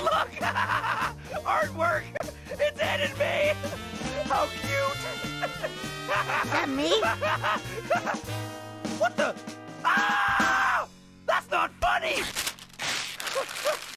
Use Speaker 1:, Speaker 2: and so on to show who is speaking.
Speaker 1: Look! Artwork! It's in me! How cute!
Speaker 2: Is that me?
Speaker 1: what the? Ah! That's not funny!